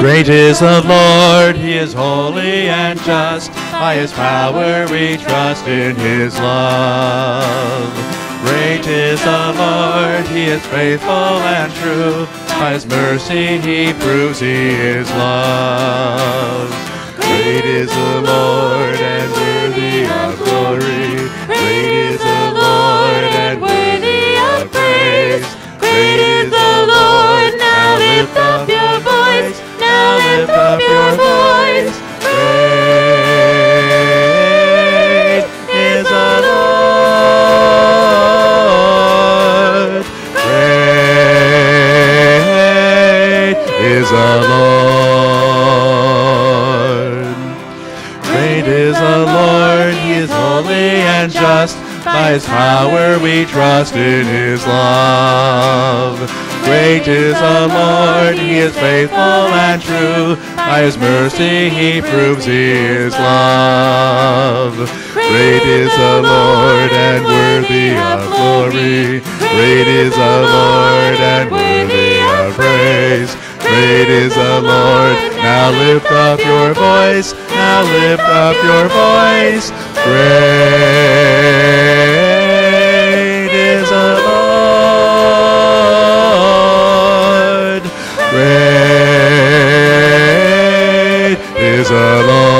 Great is the Lord, he is holy and just. By his power we trust in his love. Great is the Lord, he is faithful and true. By his mercy he proves he is love. Great is the Lord and worthy of glory. Great is the Lord and worthy of praise. Great is the Lord, now lift up your voice. Lift up your voice. Great is the Lord. Great is the Lord. Great is the Lord, He is holy and just. By His power we trust in His love. Great is the Lord, He is faithful and true. By His mercy He proves his love. Great is the Lord and worthy of glory. Great is the Lord and worthy of praise. Great is the Lord. Now lift up your voice. Now lift up your voice. Great Great is the Lord.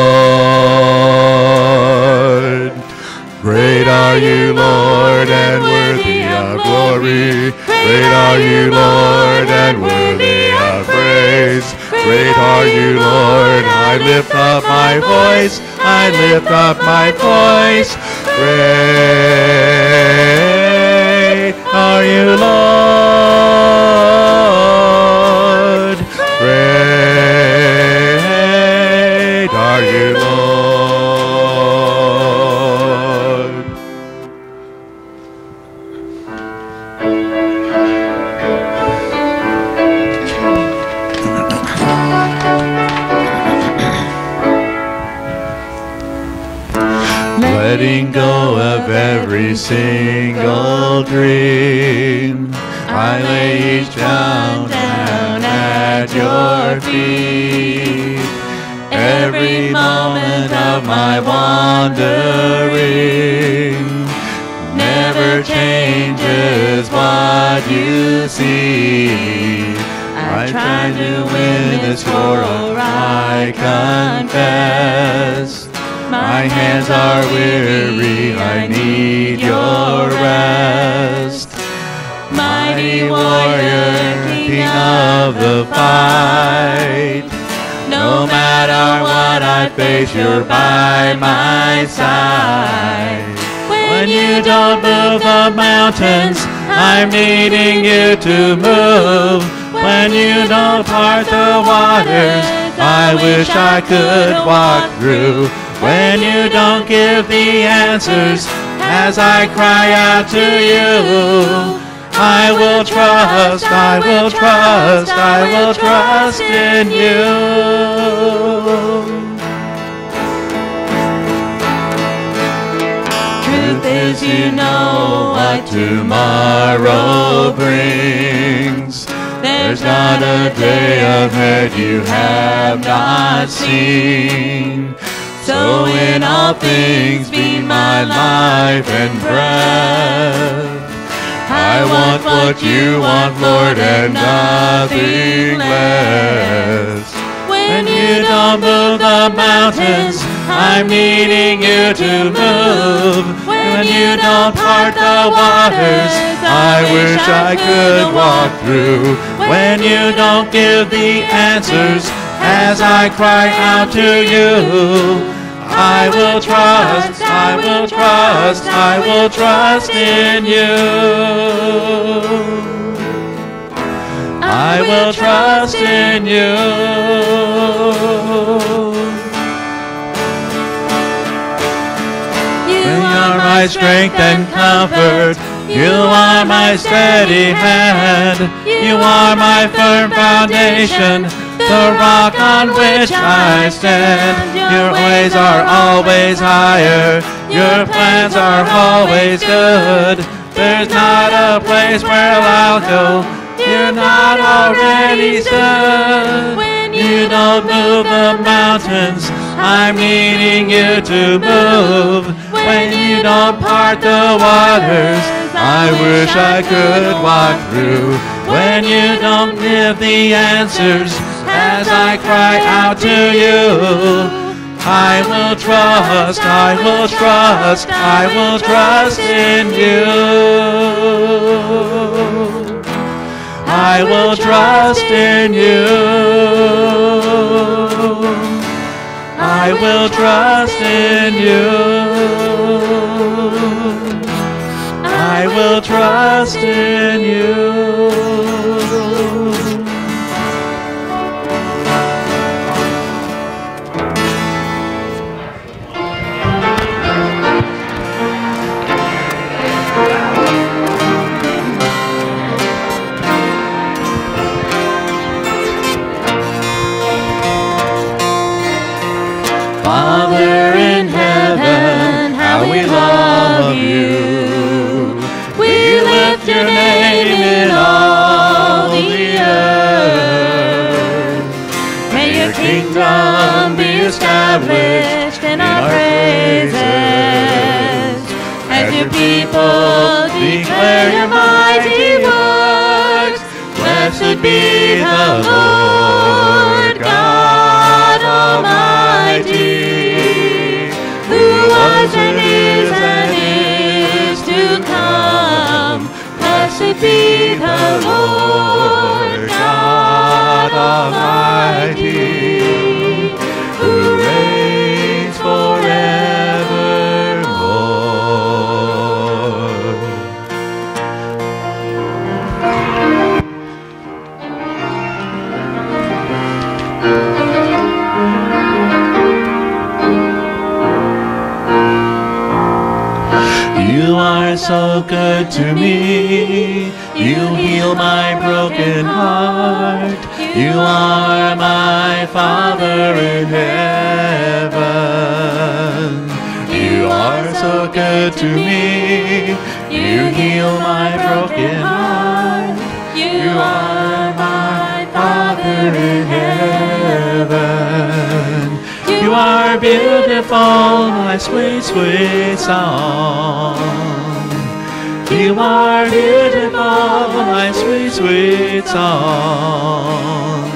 Great are you, Lord, and worthy of glory. Great are you, Lord, and worthy of praise. Great are you, Lord. I lift up my voice. I lift up my voice. Great are you, Lord. Are you, Lord. Letting go of every single dream. I lay each down, down at your feet. Every moment of my wandering never changes what you see. I try to win this war, I confess. My hands are weary, I need your rest. Mighty warrior, king of the fight. No matter what I face, you're by my side. When you don't move the mountains, I'm needing you to move. When you don't part the waters, I wish I could walk through. When you don't give the answers, as I cry out to you, I will trust, I will trust, I will trust in you. Truth is, you know what tomorrow brings. There's not a day ahead you have not seen. So in all things be my life and breath. I want what you want, Lord, and nothing less. When you don't move the mountains, I'm needing you to move. When you don't part the waters, I wish I could walk through. When you don't give the answers, as I cry out to you, I will trust, I will trust, I will trust in you. I will trust in you. You are my strength and comfort. You are my steady hand. You are my firm foundation, the rock on which I stand. Your ways are always higher. Your plans are always good. There's not a place where I'll go. You're not already stood. you don't move the mountains, I'm needing you to move. When you don't part the waters, I wish I could walk through. When you don't give the answers, as I cry out to you. I will trust, I will trust, I will trust in you. I will trust in you. I will trust in you. I will trust in you. Established in our praises. As your people declare your mighty works, blessed be the Lord God Almighty, who was and is and is to come. Blessed be the Lord God Almighty, so good to me. You heal my broken heart. You are my Father in heaven. You are so good to me. You heal my broken heart. You are my Father in heaven. You are beautiful, my sweet, sweet song. You are beautiful, my sweet, sweet song.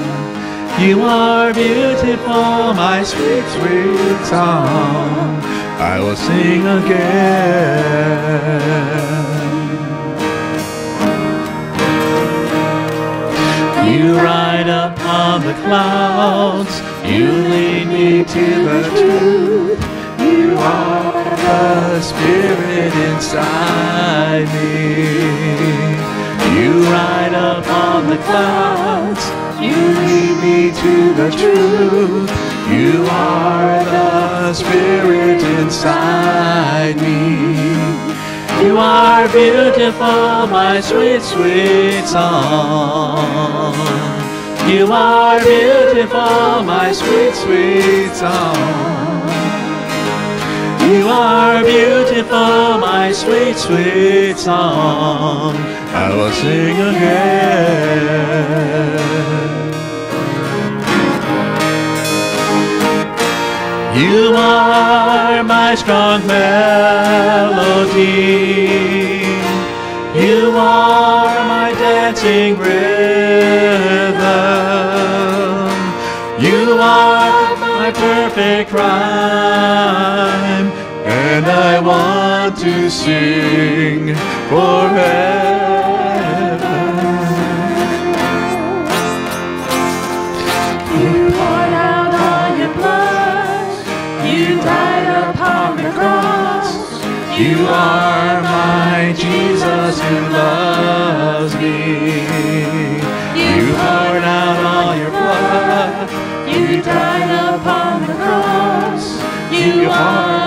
You are beautiful, my sweet, sweet song. I will sing again. You ride upon the clouds. You lead me to the truth. You are the spirit inside me. You ride upon the clouds. You lead me to the truth. You are the spirit inside me. You are beautiful, my sweet, sweet song. You are beautiful, my sweet, sweet song. You are beautiful, my sweet, sweet song. I will sing again. You are my strong melody. You are my dancing rhythm. You are my perfect rhyme. And I want to sing forever. You poured out all your blood. You died upon the cross. You are my Jesus who loves me. You poured out all your blood. You died upon the cross. You are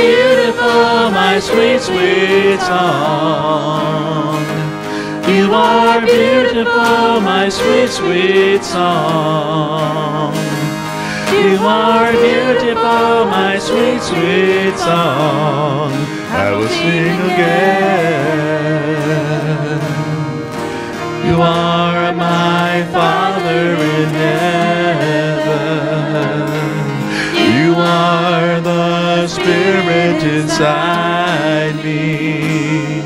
beautiful, my sweet, sweet song. You are beautiful, my sweet, sweet song. You are beautiful, my sweet, sweet song. I will sing again. You are my Father in heaven. Spirit inside me.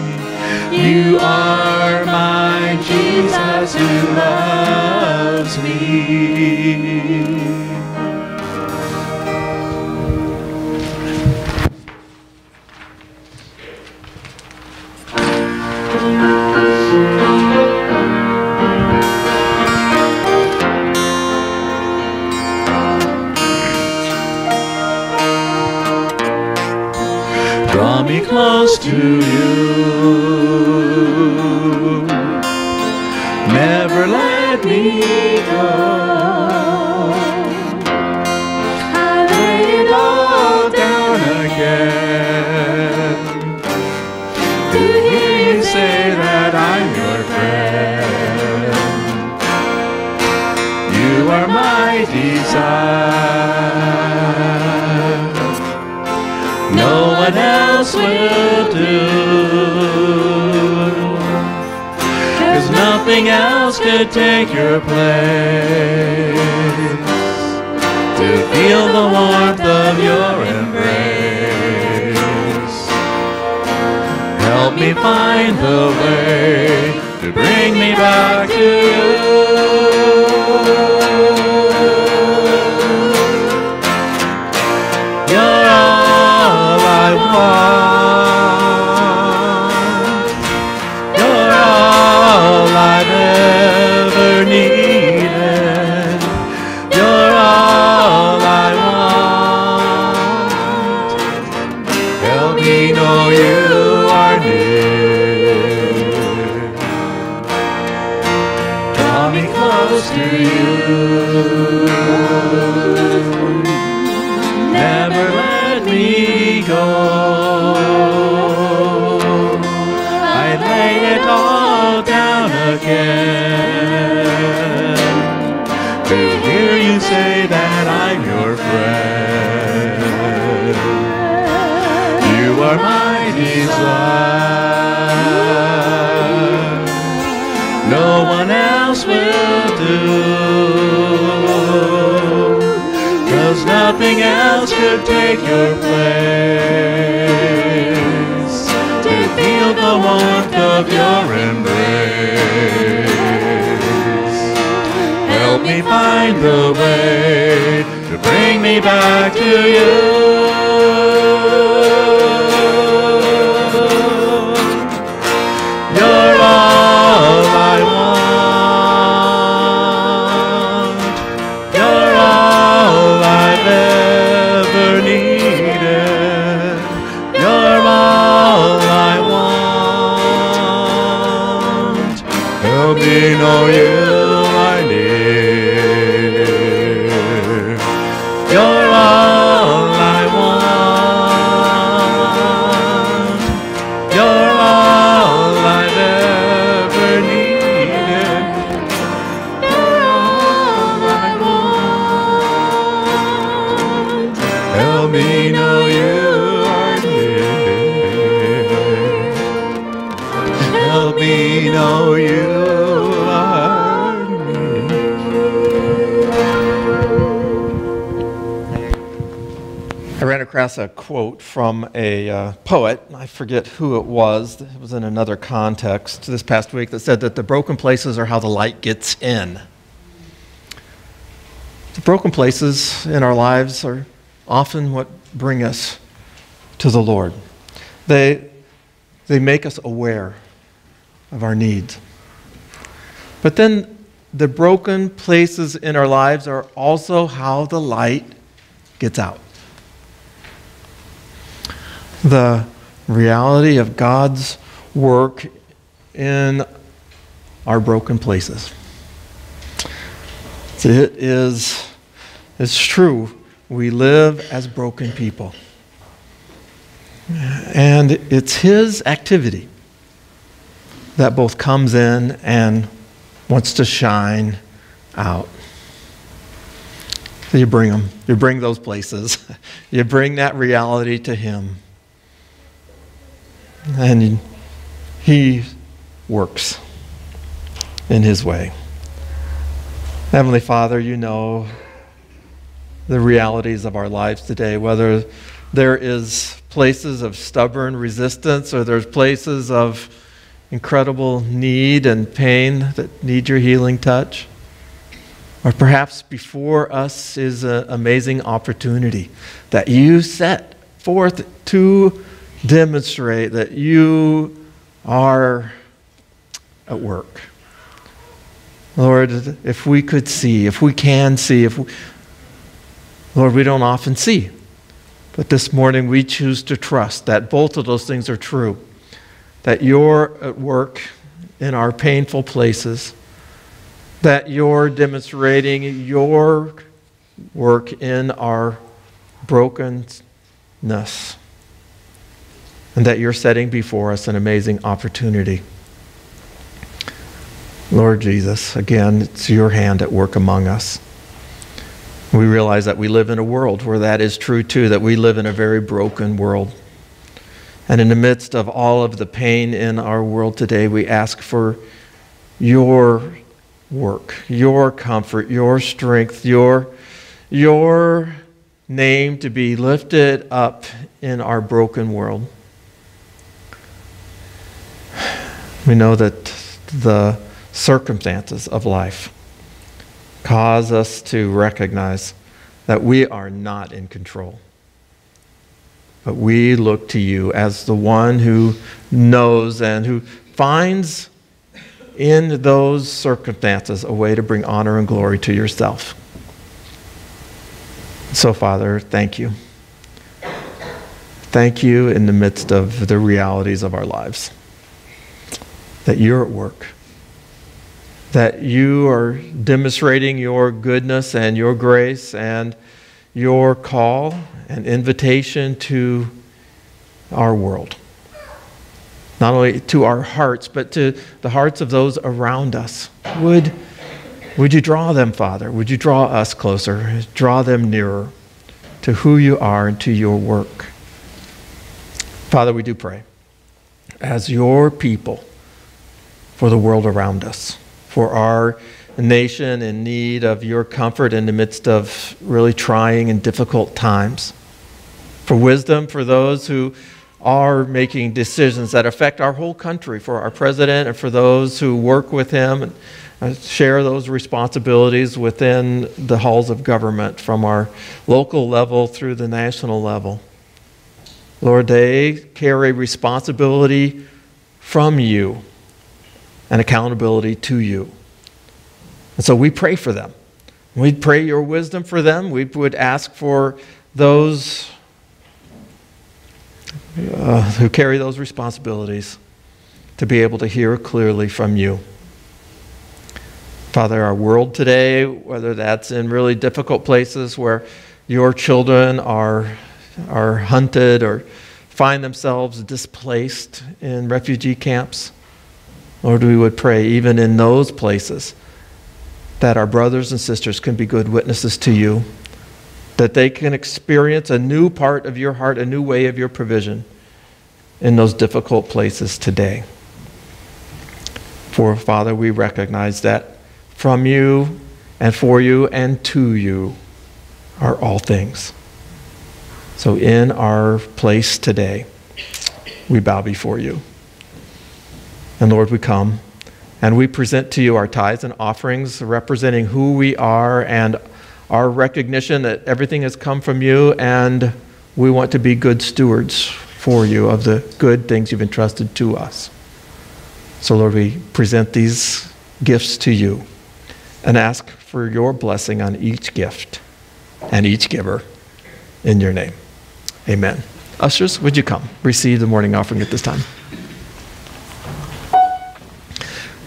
You are my Jesus who loves me. Never let me go. I lay it all down again take your place. To feel the warmth of your embrace. Help me find the way to bring me back to you. Know you I a quote from a uh, poet. I forget who it was. It was in another context this past week that said that the broken places are how the light gets in. The broken places in our lives are often what bring us to the Lord. They, they make us aware of our needs. But then the broken places in our lives are also how the light gets out. The reality of God's work in our broken places. It is it's true. We live as broken people. And it's His activity that both comes in and wants to shine out. So you bring them, you bring those places, you bring that reality to Him. And He works. in His way. Heavenly Father, you know the realities of our lives today, whether there is places of stubborn resistance or there's places of incredible need and pain that need your healing touch. Or perhaps before us is an amazing opportunity that you set forth to demonstrate that you are at work. Lord, if we could see, if we can see, if we, Lord, we don't often see. But this morning we choose to trust that both of those things are true. That you're at work in our painful places, that you're demonstrating your work in our brokenness, and that you're setting before us an amazing opportunity. Lord Jesus, again, it's your hand at work among us. We realize that we live in a world where that is true too, that we live in a very broken world. And in the midst of all of the pain in our world today, we ask for your work, your comfort, your strength, your, your name to be lifted up in our broken world. We know that the circumstances of life cause us to recognize that we are not in control. But we look to you as the one who knows and who finds in those circumstances a way to bring honor and glory to yourself. So, Father, thank you. Thank you in the midst of the realities of our lives that you're at work that you are demonstrating your goodness and your grace and your call and invitation to our world. Not only to our hearts, but to the hearts of those around us. Would, would you draw them, Father? Would you draw us closer? Draw them nearer to who you are and to your work. Father, we do pray as your people for the world around us for our nation in need of your comfort in the midst of really trying and difficult times. For wisdom for those who are making decisions that affect our whole country, for our president and for those who work with him and uh, share those responsibilities within the halls of government from our local level through the national level. Lord, they carry responsibility from you and accountability to you. And so we pray for them. We'd pray your wisdom for them. We would ask for those uh, who carry those responsibilities to be able to hear clearly from you. Father, our world today, whether that's in really difficult places where your children are, are hunted or find themselves displaced in refugee camps, Lord, we would pray even in those places that our brothers and sisters can be good witnesses to you, that they can experience a new part of your heart, a new way of your provision in those difficult places today. For, Father, we recognize that from you and for you and to you are all things. So, in our place today, we bow before you. And Lord, we come and we present to you our tithes and offerings representing who we are and our recognition that everything has come from you and we want to be good stewards for you of the good things you've entrusted to us. So, Lord, we present these gifts to you and ask for your blessing on each gift and each giver in your name. Amen. Ushers, would you come receive the morning offering at this time?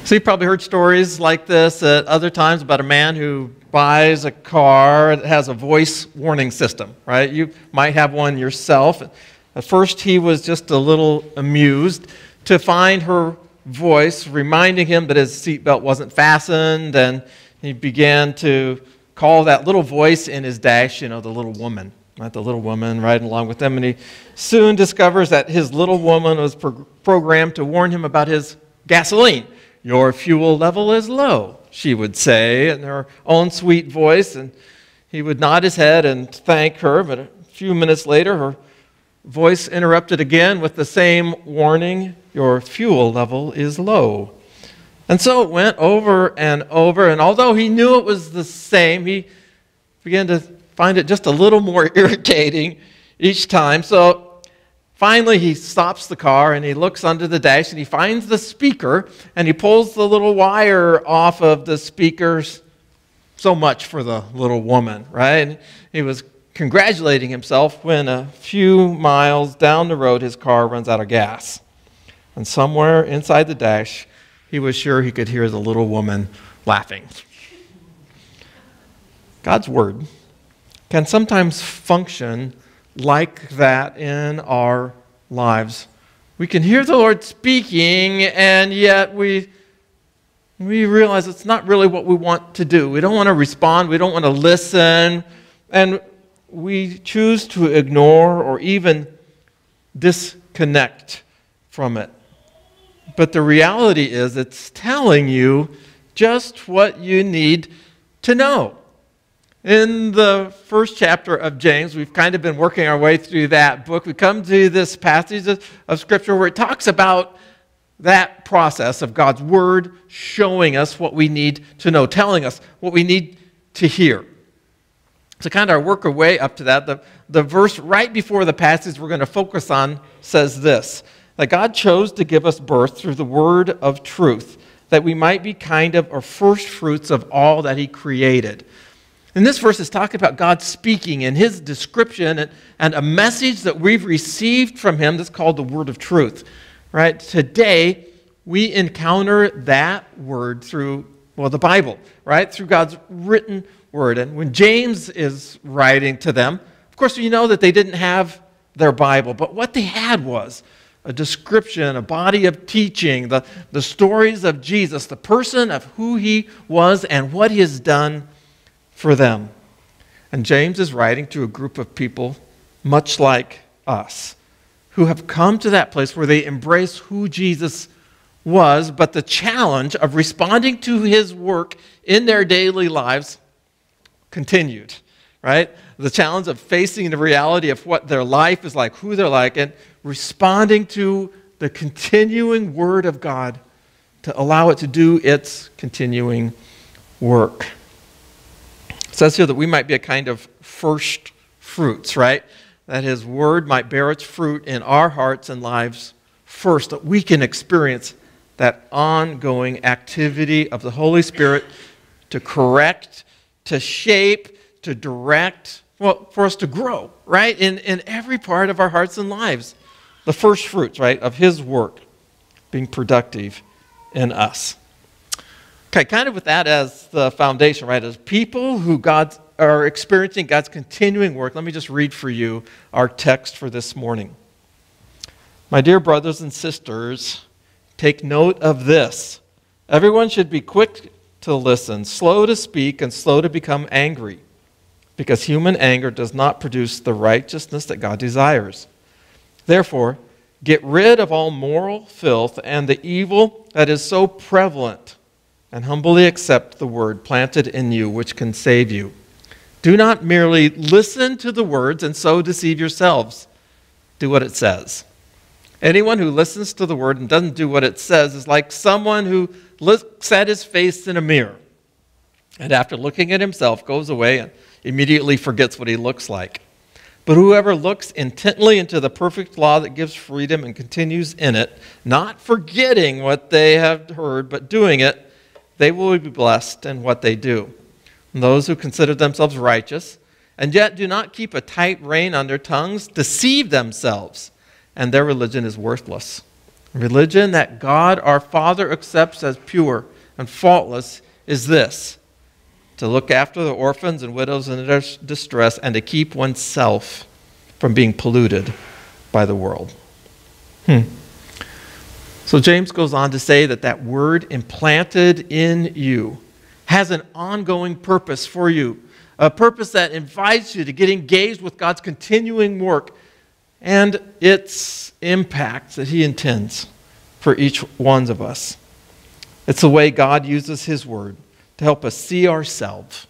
So you've probably heard stories like this at other times about a man who buys a car that has a voice warning system, right? You might have one yourself. At first, he was just a little amused to find her voice reminding him that his seatbelt wasn't fastened, and he began to call that little voice in his dash, you know, the little woman, right? The little woman riding along with him. And he soon discovers that his little woman was pro- programmed to warn him about his gasoline Your fuel level is low, she would say in her own sweet voice. And he would nod his head and thank her. But a few minutes later, her voice interrupted again with the same warning Your fuel level is low. And so it went over and over. And although he knew it was the same, he began to find it just a little more irritating each time. So finally, he stops the car and he looks under the dash and he finds the speaker and he pulls the little wire off of the speakers. So much for the little woman, right? He was congratulating himself when a few miles down the road his car runs out of gas. And somewhere inside the dash, he was sure he could hear the little woman laughing. God's Word can sometimes function like that in our lives. We can hear the Lord speaking, and yet we, we realize it's not really what we want to do. We don't want to respond, we don't want to listen, and we choose to ignore or even disconnect from it. But the reality is, it's telling you just what you need to know. In the first chapter of James, we've kind of been working our way through that book. We come to this passage of, of Scripture where it talks about that process of God's Word showing us what we need to know, telling us what we need to hear. To kind of our work our way up to that, the, the verse right before the passage we're going to focus on says this that God chose to give us birth through the word of truth, that we might be kind of our first fruits of all that He created. And this verse is talking about God speaking and his description and, and a message that we've received from him that's called the word of truth. Right? Today, we encounter that word through, well, the Bible, right? Through God's written word. And when James is writing to them, of course, you know that they didn't have their Bible, but what they had was a description, a body of teaching, the, the stories of Jesus, the person of who he was and what he has done for them. And James is writing to a group of people much like us who have come to that place where they embrace who Jesus was, but the challenge of responding to his work in their daily lives continued, right? The challenge of facing the reality of what their life is like, who they're like, and responding to the continuing Word of God to allow it to do its continuing work. Says here that we might be a kind of first fruits, right? That his word might bear its fruit in our hearts and lives first, that we can experience that ongoing activity of the Holy Spirit to correct, to shape, to direct, well, for us to grow, right? In, in every part of our hearts and lives. The first fruits, right, of his work being productive in us. Okay, kind of with that as the foundation, right? As people who God are experiencing God's continuing work, let me just read for you our text for this morning. My dear brothers and sisters, take note of this. Everyone should be quick to listen, slow to speak, and slow to become angry, because human anger does not produce the righteousness that God desires. Therefore, get rid of all moral filth and the evil that is so prevalent and humbly accept the word planted in you, which can save you. Do not merely listen to the words and so deceive yourselves. Do what it says. Anyone who listens to the word and doesn't do what it says is like someone who looks at his face in a mirror and after looking at himself goes away and immediately forgets what he looks like. But whoever looks intently into the perfect law that gives freedom and continues in it, not forgetting what they have heard, but doing it, they will be blessed in what they do. And those who consider themselves righteous and yet do not keep a tight rein on their tongues deceive themselves, and their religion is worthless. Religion that God our Father accepts as pure and faultless is this to look after the orphans and widows in their distress and to keep oneself from being polluted by the world. Hmm. So James goes on to say that that word implanted in you has an ongoing purpose for you, a purpose that invites you to get engaged with God's continuing work and its impact that he intends for each one of us. It's the way God uses His Word to help us see ourselves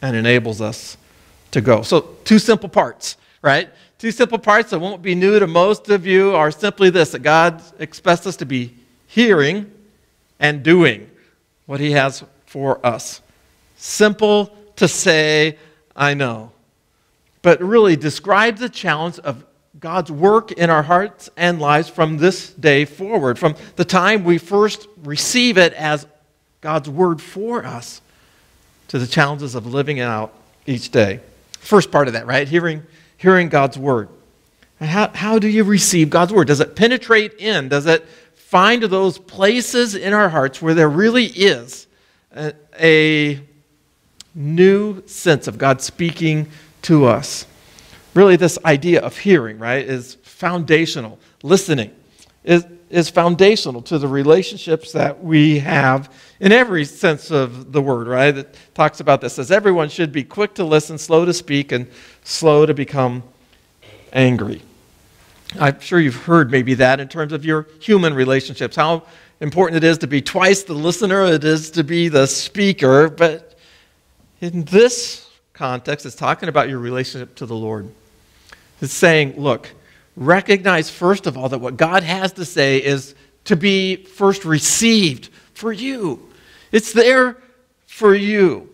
and enables us to go. So, two simple parts, right? Two simple parts that won't be new to most of you are simply this that God expects us to be hearing and doing what He has for us. Simple to say, I know, but really describe the challenge of God's work in our hearts and lives from this day forward, from the time we first receive it as God's word for us to the challenges of living it out each day. First part of that, right? Hearing hearing God's word. How, how do you receive God's word? Does it penetrate in? Does it find those places in our hearts where there really is a, a new sense of God speaking to us? Really, this idea of hearing, right, is foundational. Listening is, is foundational to the relationships that we have in every sense of the word, right? It talks about this as everyone should be quick to listen, slow to speak, and slow to become angry. I'm sure you've heard maybe that in terms of your human relationships, how important it is to be twice the listener it is to be the speaker. But in this context, it's talking about your relationship to the Lord. It's saying, look, recognize first of all that what God has to say is to be first received for you. It's there for you.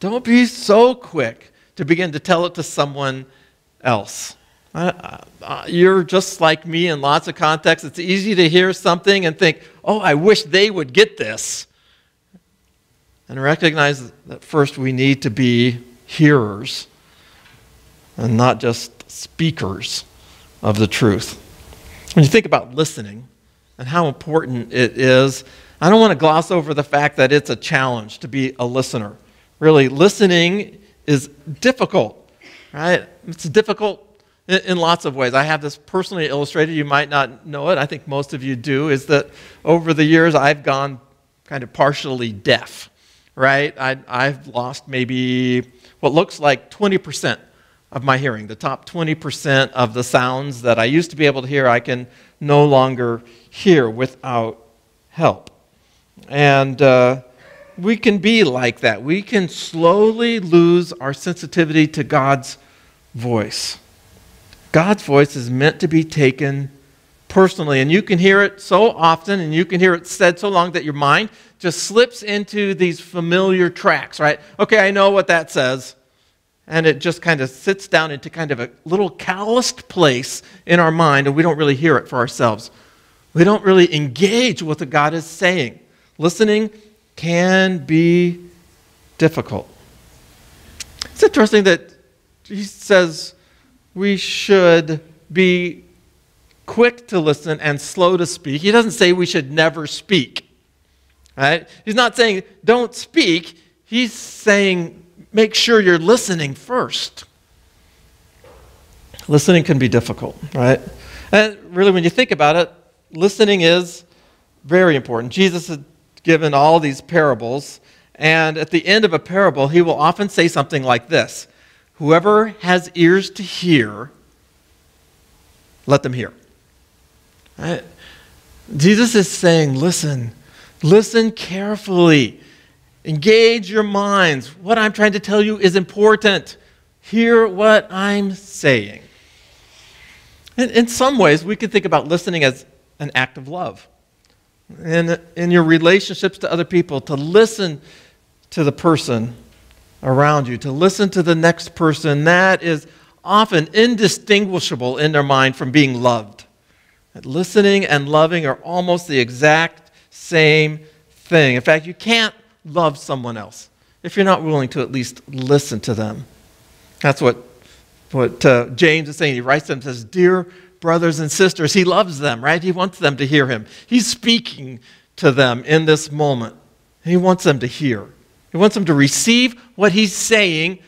Don't be so quick to begin to tell it to someone else. Uh, uh, you're just like me in lots of contexts. It's easy to hear something and think, oh, I wish they would get this. And recognize that first we need to be hearers and not just speakers of the truth. When you think about listening and how important it is I don't want to gloss over the fact that it's a challenge to be a listener. Really, listening is difficult, right? It's difficult in, lots of ways. I have this personally illustrated. You might not know it. I think most of you do. Is that over the years I've gone kind of partially deaf, right? I, I've lost maybe what looks like 20% of my hearing. The top 20% of the sounds that I used to be able to hear, I can no longer hear without help. And uh, we can be like that. We can slowly lose our sensitivity to God's voice. God's voice is meant to be taken personally, and you can hear it so often and you can hear it said so long that your mind just slips into these familiar tracks, right? Okay, I know what that says. And it just kind of sits down into kind of a little calloused place in our mind, and we don't really hear it for ourselves. We don't really engage with what God is saying. Listening can be difficult. It's interesting that he says we should be quick to listen and slow to speak. He doesn't say we should never speak. Right? He's not saying don't speak. He's saying make sure you're listening first. Listening can be difficult, right? And really, when you think about it, listening is very important. Jesus had given all these parables. And at the end of a parable, he will often say something like this Whoever has ears to hear, let them hear. Right? Jesus is saying, listen, listen carefully. Engage your minds. What I'm trying to tell you is important. Hear what I'm saying. In, in some ways, we could think about listening as an act of love in, in your relationships to other people, to listen to the person around you, to listen to the next person, that is often indistinguishable in their mind from being loved. Listening and loving are almost the exact same thing. In fact, you can't love someone else if you're not willing to at least listen to them. That's what, what uh, James is saying. He writes them and says, Dear brothers and sisters. He loves them, right? He wants them to hear him. He's speaking to them in this moment. He wants them to hear. He wants them to receive what he's saying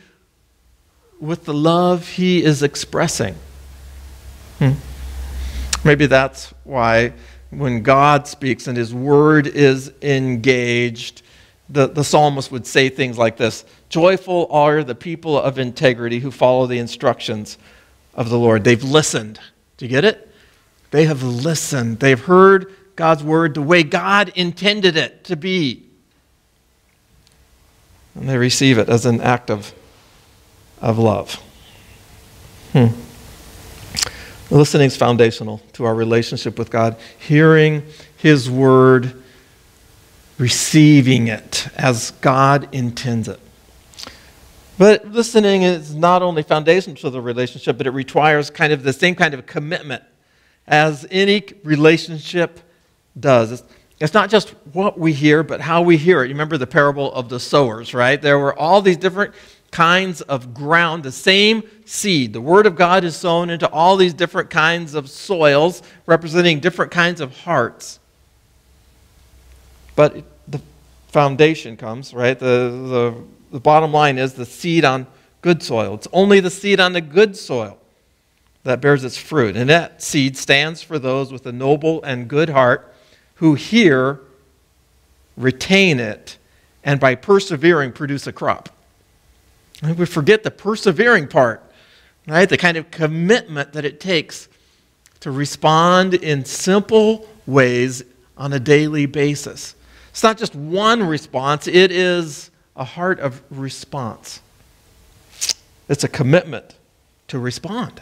with the love he is expressing. Hmm. Maybe that's why when God speaks and his word is engaged, the, the psalmist would say things like this Joyful are the people of integrity who follow the instructions of the Lord. They've listened. Do you get it? They have listened. They've heard God's word the way God intended it to be. And they receive it as an act of, of love. Hmm. Listening is foundational to our relationship with God. Hearing His word, receiving it as God intends it. But listening is not only foundational to the relationship, but it requires kind of the same kind of commitment as any relationship does. It's, it's not just what we hear, but how we hear it. You remember the parable of the sowers, right? There were all these different kinds of ground, the same seed. The Word of God is sown into all these different kinds of soils, representing different kinds of hearts. But the foundation comes, right? The, the, the bottom line is the seed on good soil. It's only the seed on the good soil that bears its fruit. And that seed stands for those with a noble and good heart who hear, retain it, and by persevering produce a crop. And we forget the persevering part, right? The kind of commitment that it takes to respond in simple ways on a daily basis. It's not just one response, it is a heart of response. It's a commitment to respond.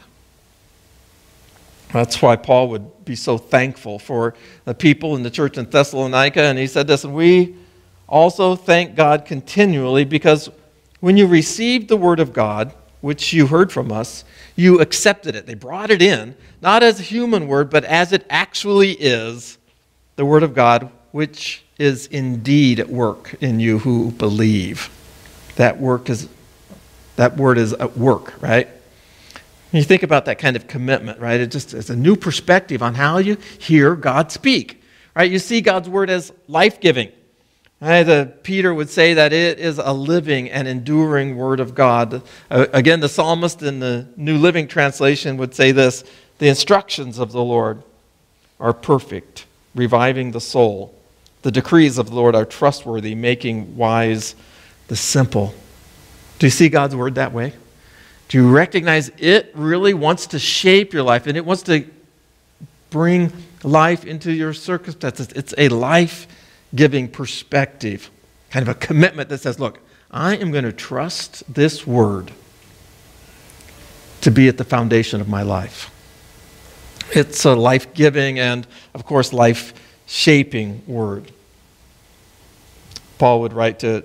That's why Paul would be so thankful for the people in the church in Thessalonica. And he said this, and we also thank God continually because when you received the word of God, which you heard from us, you accepted it. They brought it in, not as a human word, but as it actually is the word of God, which is indeed at work in you who believe. That work is that word is at work, right? you think about that kind of commitment, right? It just is a new perspective on how you hear God speak, right? You see God's word as life giving. Right? Peter would say that it is a living and enduring word of God. Uh, again, the psalmist in the New Living Translation would say this The instructions of the Lord are perfect, reviving the soul. The decrees of the Lord are trustworthy, making wise the simple. Do you see God's word that way? Do you recognize it really wants to shape your life and it wants to bring life into your circumstances? It's a life giving perspective, kind of a commitment that says, look, I am going to trust this word to be at the foundation of my life. It's a life giving and, of course, life shaping word. Paul would write to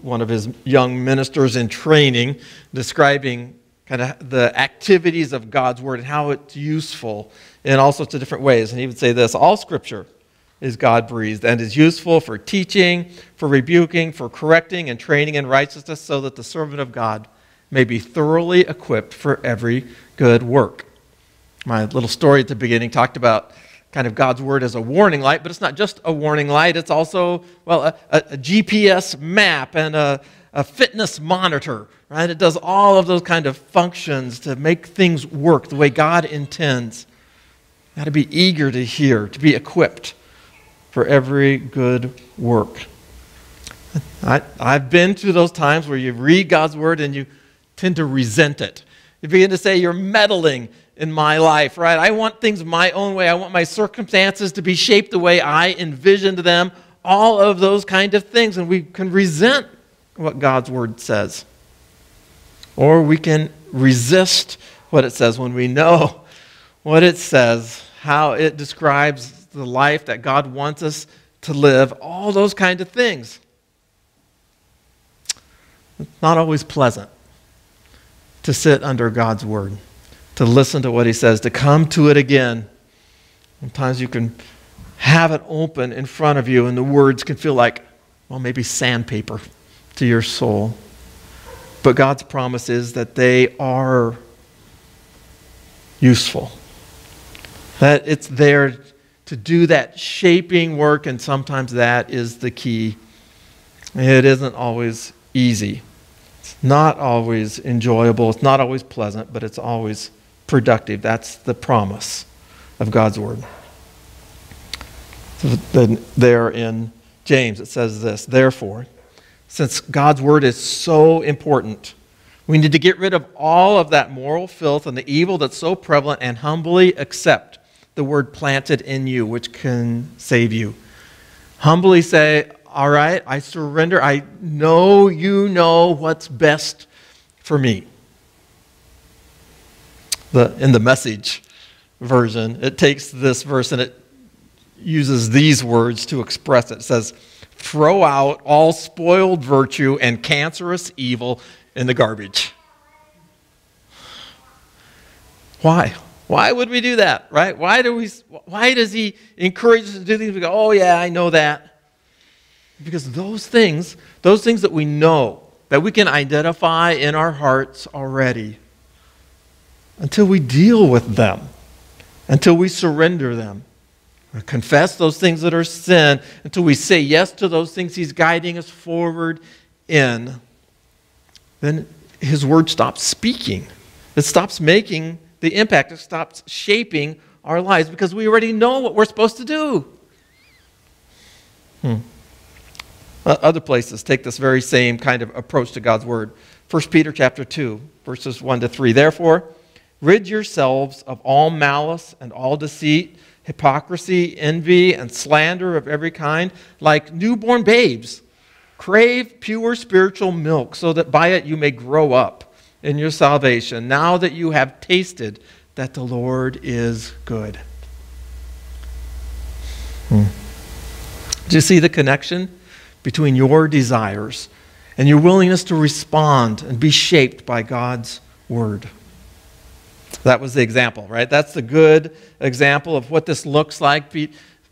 one of his young ministers in training, describing kind of the activities of God's Word and how it's useful in all sorts of different ways. And he would say this all Scripture is God breathed and is useful for teaching, for rebuking, for correcting, and training in righteousness, so that the servant of God may be thoroughly equipped for every good work. My little story at the beginning talked about kind of God's word as a warning light, but it's not just a warning light, it's also, well, a, a, GPS map and a, a fitness monitor, right? It does all of those kind of functions to make things work the way God intends. Got to be eager to hear, to be equipped for every good work. I, I've been through those times where you read God's word and you tend to resent it. You begin to say, You're meddling in my life, right? I want things my own way. I want my circumstances to be shaped the way I envisioned them. All of those kind of things. And we can resent what God's word says. Or we can resist what it says when we know what it says, how it describes the life that God wants us to live, all those kind of things. It's not always pleasant to sit under God's word, to listen to what he says, to come to it again. Sometimes you can have it open in front of you, and the words can feel like, well, maybe sandpaper to your soul. But God's promise is that they are useful, that it's there to do that shaping work, and sometimes that is the key. It isn't always easy. It's not always enjoyable. It's not always pleasant, but it's always productive. That's the promise of God's Word. then there in James, it says this Therefore, since God's word is so important. We need to get rid of all of that moral filth and the evil that's so prevalent and humbly accept the word planted in you, which can save you. Humbly say, All right, I surrender. I know you know what's best for me. The, in the message version, it takes this verse and it uses these words to express it. It says, Throw out all spoiled virtue and cancerous evil in the garbage. Why? Why would we do that, right? Why, do we, why does he encourage us to do things? We go, oh, yeah, I know that. Because those things, those things that we know, that we can identify in our hearts already, until we deal with them, until we surrender them, confess those things that are sin, until we say yes to those things he's guiding us forward in, then his word stops speaking. It stops making the impact. It stops shaping our lives because we already know what we're supposed to do. Hmm. Other places take this very same kind of approach to God's word. 1 Peter chapter 2, verses 1 to 3. Therefore, rid yourselves of all malice and all deceit, hypocrisy, envy, and slander of every kind, like newborn babes. Crave pure spiritual milk so that by it you may grow up in your salvation, now that you have tasted that the Lord is good. Hmm. Do you see the connection between your desires and your willingness to respond and be shaped by God's word? That was the example, right? That's the good example of what this looks like.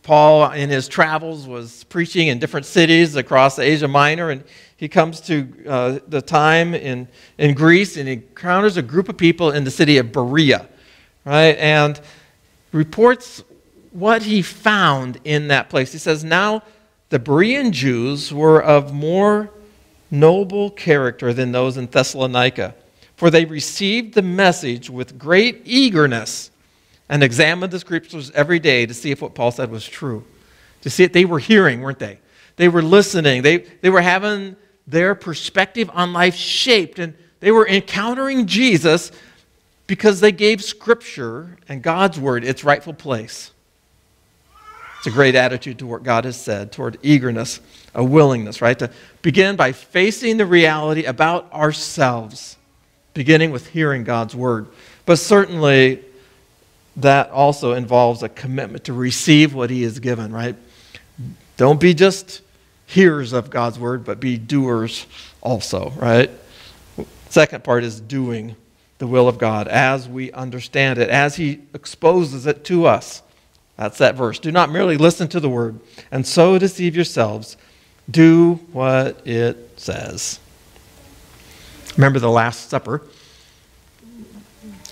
Paul, in his travels, was preaching in different cities across Asia Minor, and he comes to uh, the time in, in Greece and he encounters a group of people in the city of Berea, right? And reports what he found in that place. He says, Now the Berean Jews were of more noble character than those in Thessalonica, for they received the message with great eagerness and examined the scriptures every day to see if what Paul said was true. To see it, they were hearing, weren't they? They were listening. They, they were having their perspective on life shaped, and they were encountering Jesus because they gave Scripture and God's Word its rightful place. It's a great attitude to what God has said, toward eagerness, a willingness, right? To begin by facing the reality about ourselves, beginning with hearing God's Word. But certainly, that also involves a commitment to receive what He has given, right? Don't be just hearers of God's word, but be doers also, right? Second part is doing the will of God as we understand it, as He exposes it to us. That's that verse. Do not merely listen to the word and so deceive yourselves. Do what it says. Remember the Last Supper?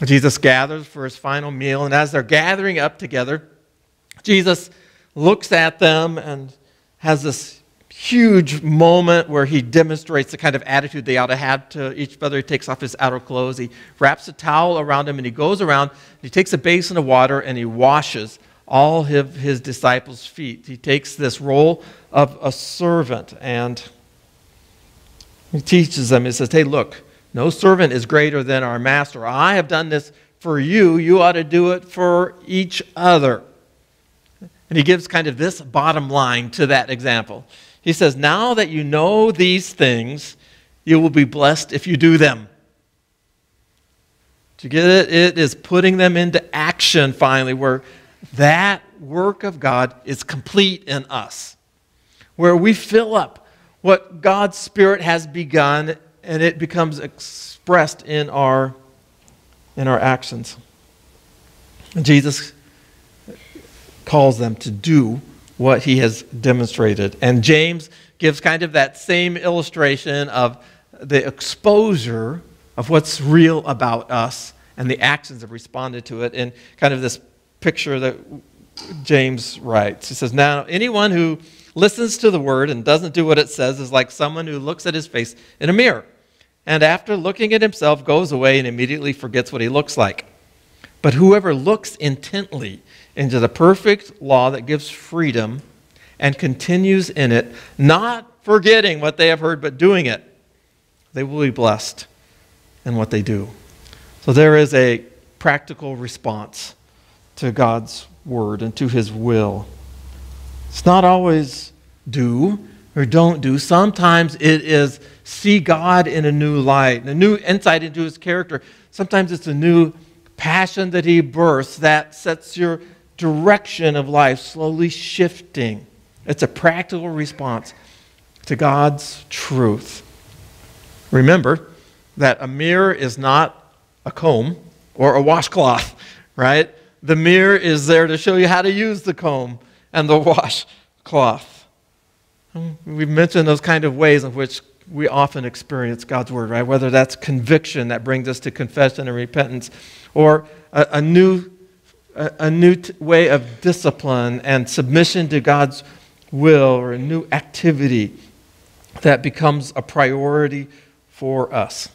Jesus gathers for his final meal, and as they're gathering up together, Jesus looks at them and has this huge moment where he demonstrates the kind of attitude they ought to have to each other. He takes off his outer clothes, he wraps a towel around him, and he goes around. He takes a basin of water and he washes all of his disciples' feet. He takes this role of a servant and he teaches them. He says, Hey, look, no servant is greater than our master. I have done this for you. You ought to do it for each other. And he gives kind of this bottom line to that example. He says, Now that you know these things, you will be blessed if you do them. To get it, it is putting them into action finally, where that work of God is complete in us, where we fill up what God's Spirit has begun and it becomes expressed in our, in our actions. And Jesus calls them to do what he has demonstrated. And James gives kind of that same illustration of the exposure of what's real about us and the actions have responded to it in kind of this picture that James writes. He says, Now, anyone who listens to the word and doesn't do what it says is like someone who looks at his face in a mirror and after looking at himself goes away and immediately forgets what he looks like. But whoever looks intently into the perfect law that gives freedom and continues in it, not forgetting what they have heard, but doing it, they will be blessed in what they do. So there is a practical response to God's word and to his will. It's not always do or don't do. Sometimes it is see God in a new light, a new insight into his character. Sometimes it's a new passion that he births that sets your direction of life slowly shifting. It's a practical response to God's truth. Remember that a mirror is not a comb or a washcloth, right? The mirror is there to show you how to use the comb and the washcloth. We've mentioned those kind of ways in which we often experience God's word, right? Whether that's conviction that brings us to confession and repentance, or a, a new, a, a new t- way of discipline and submission to God's will, or a new activity that becomes a priority for us.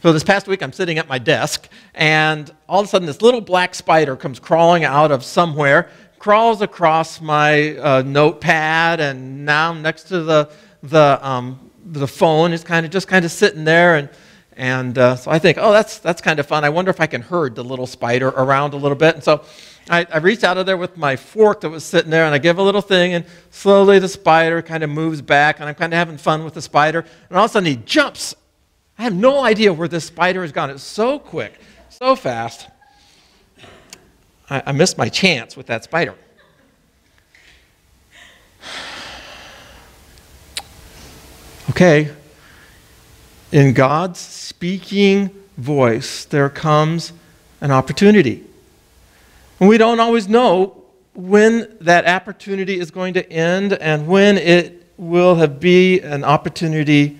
So this past week, I'm sitting at my desk, and all of a sudden, this little black spider comes crawling out of somewhere, crawls across my uh, notepad, and now next to the the um, the phone. It's kind of just kind of sitting there, and and uh, so I think, oh, that's that's kind of fun. I wonder if I can herd the little spider around a little bit. And so I, I reached out of there with my fork that was sitting there, and I give a little thing, and slowly the spider kind of moves back, and I'm kind of having fun with the spider, and all of a sudden he jumps I have no idea where this spider has gone. It's so quick, so fast. I, I missed my chance with that spider. Okay, in God's speaking voice, there comes an opportunity. And we don't always know when that opportunity is going to end and when it will have be an opportunity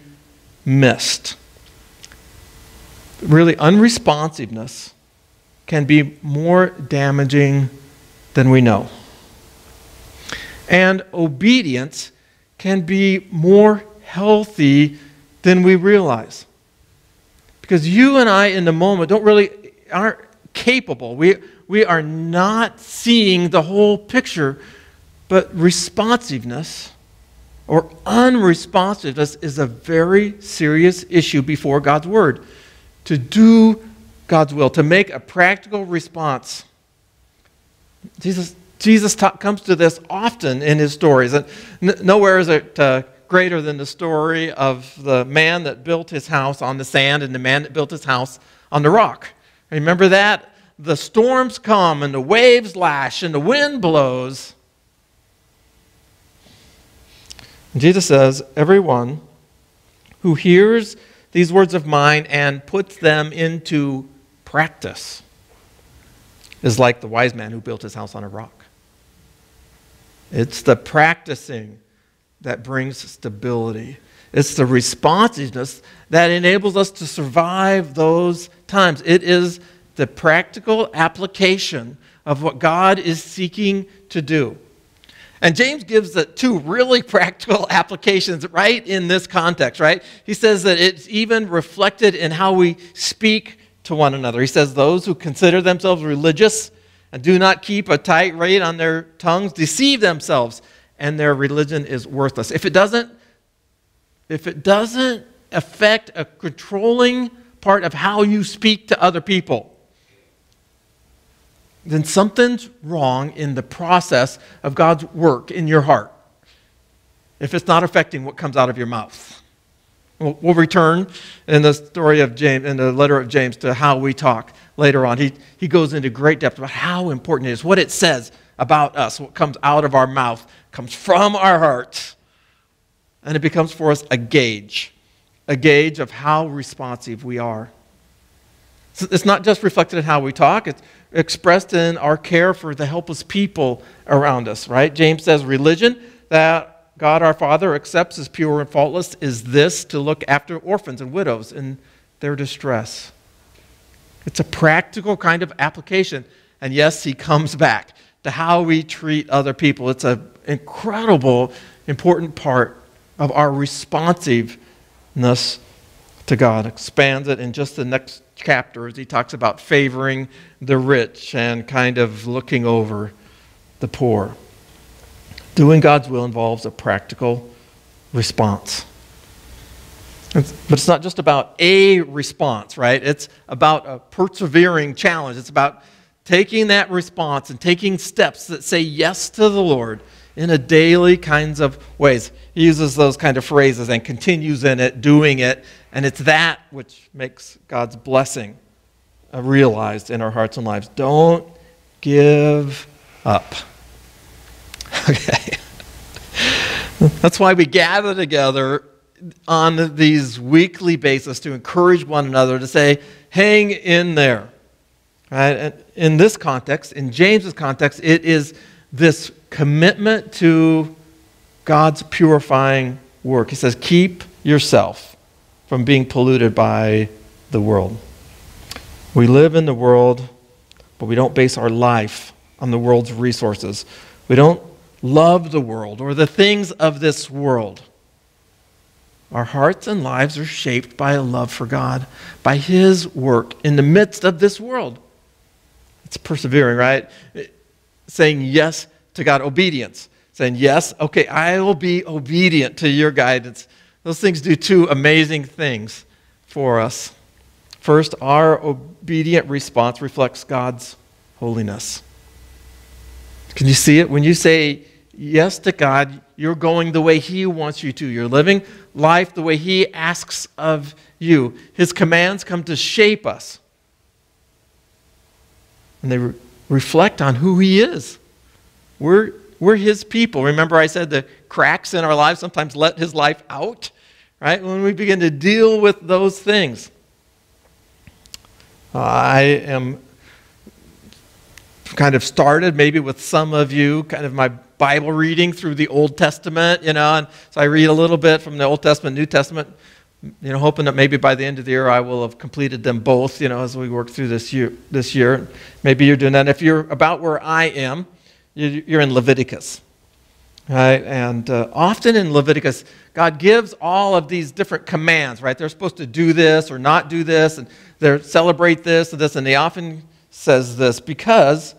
missed really unresponsiveness can be more damaging than we know. And obedience can be more healthy than we realize. Because you and I in the moment don't really aren't capable. We we are not seeing the whole picture, but responsiveness or unresponsiveness is a very serious issue before God's word to do God's will, to make a practical response. Jesus, Jesus ta- comes to this often in his stories. And n- nowhere is it uh, greater than the story of the man that built his house on the sand and the man that built his house on the rock. Remember that? The storms come and the waves lash and the wind blows. And Jesus says, Everyone who hears these words of mine and puts them into practice is like the wise man who built his house on a rock. It's the practicing that brings stability. It's the responsiveness that enables us to survive those times. It is the practical application of what God is seeking to do. And James gives the two really practical applications right in this context, right? He says that it's even reflected in how we speak to one another. He says, Those who consider themselves religious and do not keep a tight rein on their tongues deceive themselves, and their religion is worthless. If it doesn't, if it doesn't affect a controlling part of how you speak to other people, then something's wrong in the process of God's work in your heart if it's not affecting what comes out of your mouth. We'll, return in the story of James, in the letter of James, to how we talk later on. He, he goes into great depth about how important it is, what it says about us, what comes out of our mouth, comes from our hearts. And it becomes for us a gauge, a gauge of how responsive we are. It's not just reflected in how we talk, it's expressed in our care for the helpless people around us, right? James says religion that God our Father accepts as pure and faultless is this to look after orphans and widows in their distress. It's a practical kind of application. And yes, he comes back to how we treat other people. It's an incredible, important part of our responsiveness to God. Expands it in just the next chapter as he talks about favoring the rich and kind of looking over the poor. Doing God's will involves a practical response. But it's not just about a response, right? It's about a persevering challenge. It's about taking that response and taking steps that say yes to the Lord in a daily kinds of ways. He uses those kind of phrases and continues in it, doing it, and it's that which makes God's blessing realized in our hearts and lives. Don't give up. Okay. That's why we gather together on these weekly basis to encourage one another to say, hang in there. Right? And in this context, in James's context, it is this commitment to God's purifying work. He says, keep yourself from being polluted by the world. We live in the world, but we don't base our life on the world's resources. We don't love the world or the things of this world. Our hearts and lives are shaped by a love for God, by His work in the midst of this world. It's persevering, right? Saying yes to God, obedience. Saying, yes, okay, I will be obedient to your guidance. Those things do two amazing things for us. First, our obedient response reflects God's holiness. Can you see it? When you say yes to God, you're going the way He wants you to. You're living life the way He asks of you. His commands come to shape us, and they re- reflect on who He is. We're, we're His people. Remember, I said the cracks in our lives sometimes let His life out, right? When we begin to deal with those things. I am kind of started maybe with some of you, kind of my Bible reading through the Old Testament, you know, and so I read a little bit from the Old Testament, New Testament, you know, hoping that maybe by the end of the year I will have completed them both, you know, as we work through this year. This year, maybe you're doing that. If you're about where I am, you're in Leviticus, right? And uh, often in Leviticus, God gives all of these different commands, right? They're supposed to do this or not do this, and they celebrate this and this, and they often says this because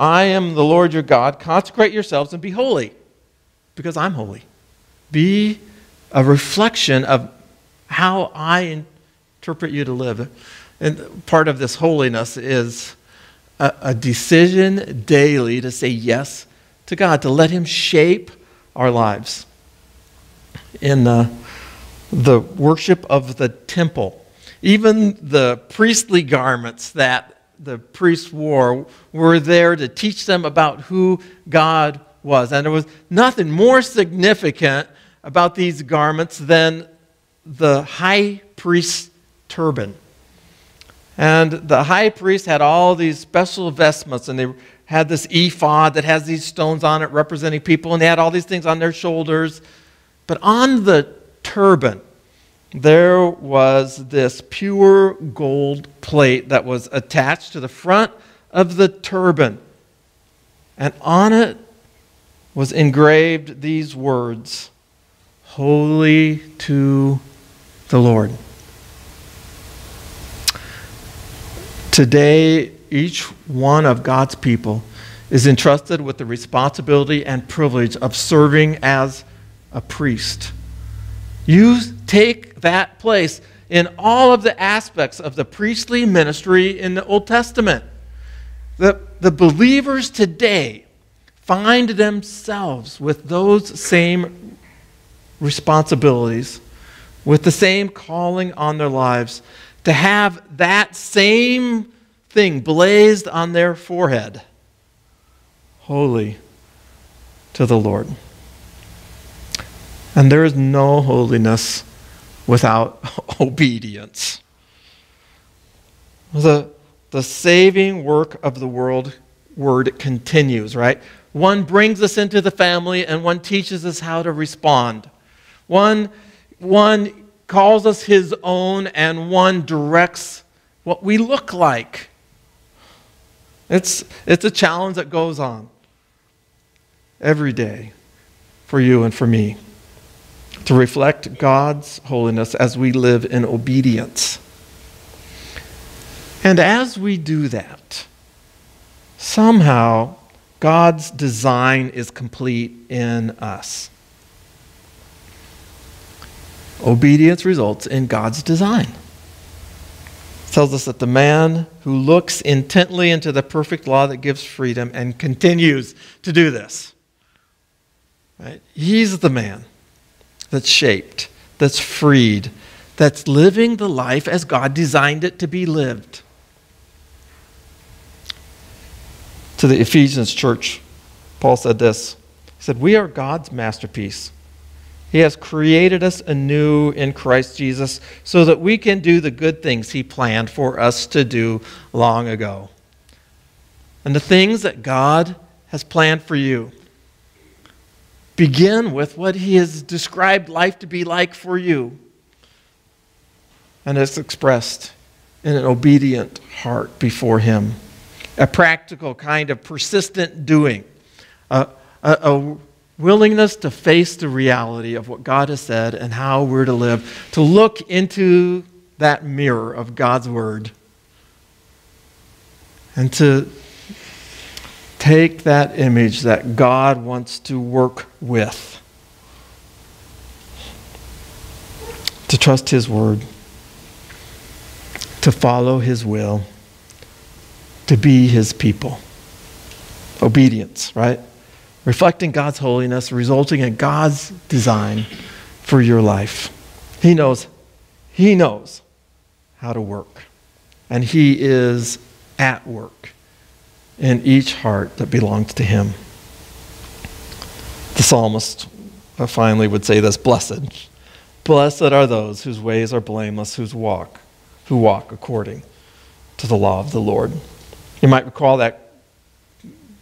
I am the Lord your God. Consecrate yourselves and be holy, because I'm holy. Be a reflection of how I interpret you to live. And part of this holiness is a, a decision daily to say yes to God, to let Him shape our lives. In the, the worship of the temple, even the priestly garments that the priests wore were there to teach them about who God was. And there was nothing more significant about these garments than the high priest's turban. And the high priest had all these special vestments, and they had this ephod that has these stones on it representing people, and they had all these things on their shoulders. But on the turban, there was this pure gold plate that was attached to the front of the turban. And on it was engraved these words Holy to the Lord. Today, each one of God's people is entrusted with the responsibility and privilege of serving as a priest. You take that place in all of the aspects of the priestly ministry in the Old Testament. The, the believers today find themselves with those same responsibilities, with the same calling on their lives, to have that same thing blazed on their forehead holy to the Lord. And there is no holiness without obedience. The, the saving work of the world word continues, right? One brings us into the family and one teaches us how to respond. One, one calls us his own and one directs what we look like. It's, it's a challenge that goes on every day for you and for me to reflect God's holiness as we live in obedience. And as we do that, somehow God's design is complete in us. Obedience results in God's design. tells us that the man who looks intently into the perfect law that gives freedom and continues to do this, right? He's the man that's shaped, that's freed, that's living the life as God designed it to be lived. To the Ephesians church, Paul said this. He said, We are God's masterpiece. He has created us anew in Christ Jesus so that we can do the good things He planned for us to do long ago. And the things that God has planned for you begin with what He has described life to be like for you. And it's expressed in an obedient heart before Him, a practical kind of persistent doing, a, a, a willingness to face the reality of what God has said and how we're to live, to look into that mirror of God's Word. And to take that image that God wants to work with, to trust His Word, to follow His will, to be His people. Obedience, right? reflecting God's holiness, resulting in God's design for your life. He knows, He knows how to work. And He is at work in each heart that belongs to Him. The psalmist finally would say this Blessed. Blessed are those whose ways are blameless, whose walk, who walk according to the law of the Lord. You might recall that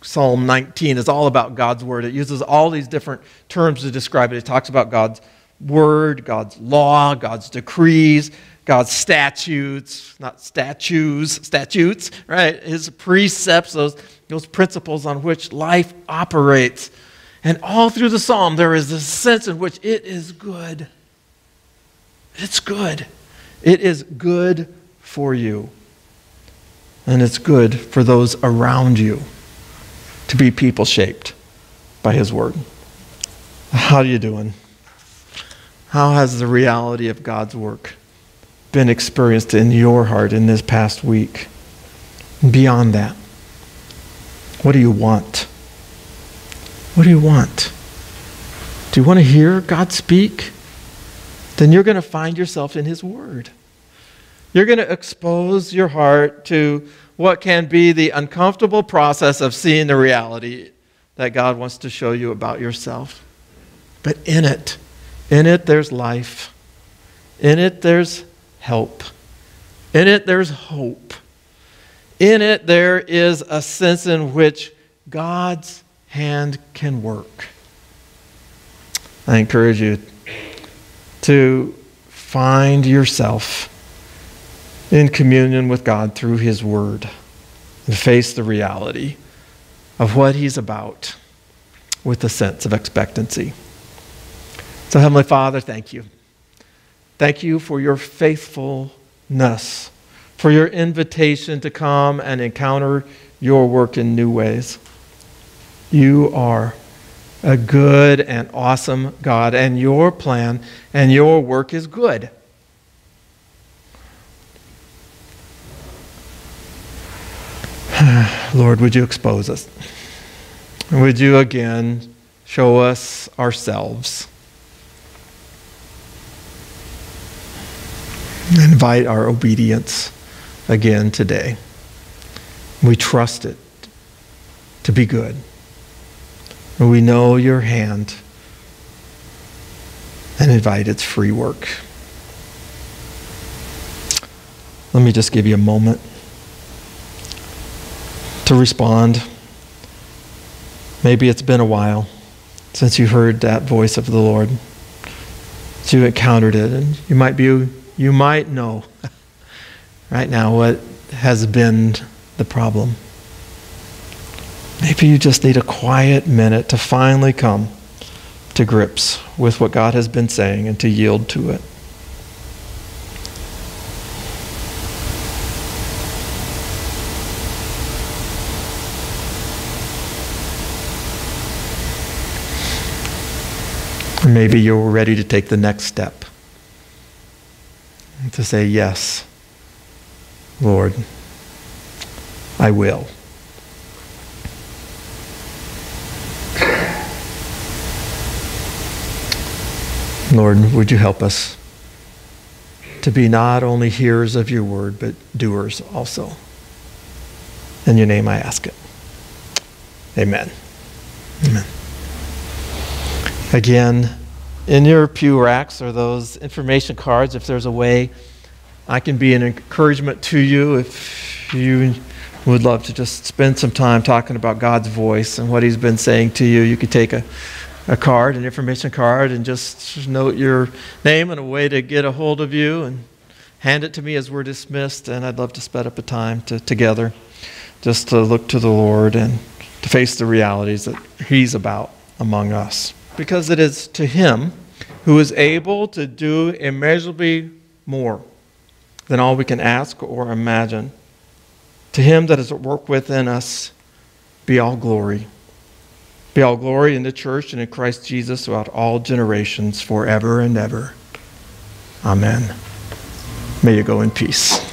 Psalm 19 is all about God's word. It uses all these different terms to describe it. It talks about God's word, God's law, God's decrees, God's statutes, not statues, statutes, right? His precepts, those, those principles on which life operates. And all through the psalm, there is this sense in which it is good. It's good. It is good for you. And it's good for those around you to be people shaped by His Word. How are you doing? How has the reality of God's work been experienced in your heart in this past week? Beyond that, what do you want? What do you want? Do you want to hear God speak? Then you're going to find yourself in His Word. You're going to expose your heart to what can be the uncomfortable process of seeing the reality that God wants to show you about yourself. But in it, in it, there's life. In it, there's help. In it, there's hope. In it, there is a sense in which God's hand can work. I encourage you to find yourself in communion with God through His Word and face the reality of what He's about with a sense of expectancy. So, Heavenly Father, thank you. Thank you for your faithfulness, for your invitation to come and encounter your work in new ways. You are a good and awesome God, and your plan and your work is good. Lord, would you expose us? Would you again show us ourselves? Invite our obedience again today. We trust it to be good. We know your hand and invite its free work. Let me just give you a moment to respond. Maybe it's been a while since you heard that voice of the Lord. Since you encountered it, and you might be you might know right now what has been the problem. Maybe you just need a quiet minute to finally come to grips with what God has been saying and to yield to it. maybe you're ready to take the next step to say, Yes, Lord, I will. Lord, would you help us to be not only hearers of your word, but doers also? In your name I ask it. Amen. Amen. Again, in your pew racks are those information cards. If there's a way I can be an encouragement to you, if you would love to just spend some time talking about God's voice and what He's been saying to you, you could take a a card, an information card, and just note your name and a way to get a hold of you and hand it to me as we're dismissed. And I'd love to spend up a time to, together just to look to the Lord and to face the realities that He's about among us. Because it is to Him who is able to do immeasurably more than all we can ask or imagine. To Him that is at work within us be all glory be all glory in the church and in Christ Jesus throughout all generations, forever and ever. Amen. May you go in peace.